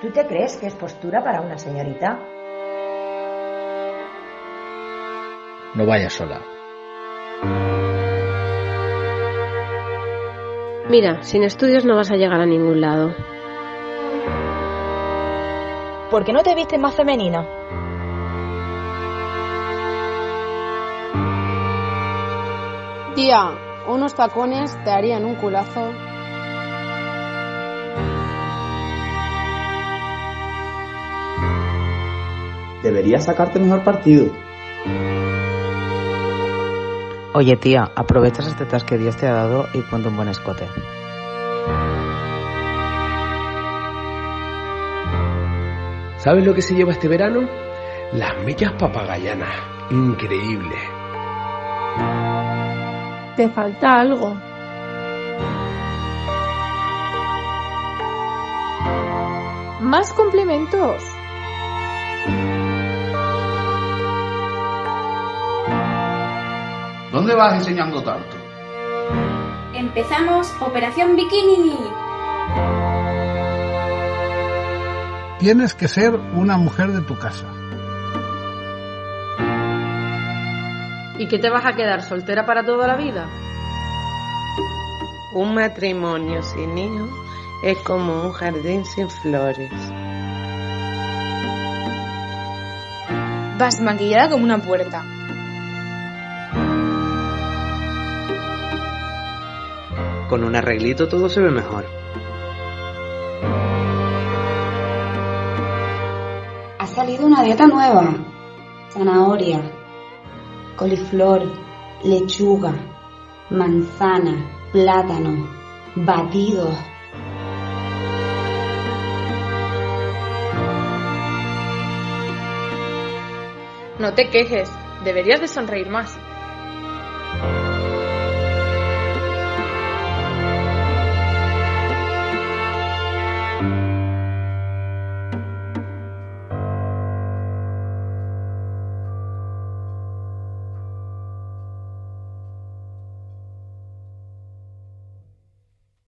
¿Tú te crees que es postura para una señorita? No vayas sola. Mira, sin estudios no vas a llegar a ningún lado. ¿Por qué no te vistes más femenina? Tía, unos tacones te harían un culazo. Deberías sacarte mejor partido. Oye tía, aprovecha esas tetas que Dios te ha dado y ponte un buen escote. ¿Sabes lo que se lleva este verano? Las mellas papagayanas. Increíble. Te falta algo. Más complementos. ¿Dónde vas enseñando tanto? Empezamos Operación Bikini. Tienes que ser una mujer de tu casa. ¿Y qué te vas a quedar soltera para toda la vida? Un matrimonio sin hijos es como un jardín sin flores. Vas maquillada como una puerta. Con un arreglito todo se ve mejor. Ha salido una dieta nueva. Zanahoria, coliflor, lechuga, manzana, plátano, batido. No te quejes, deberías de sonreír más.